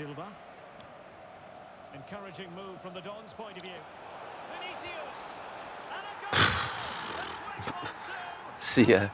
Silva. Encouraging move from the Don's point of view. Vinicius. And a goal! Quick one, too. See ya.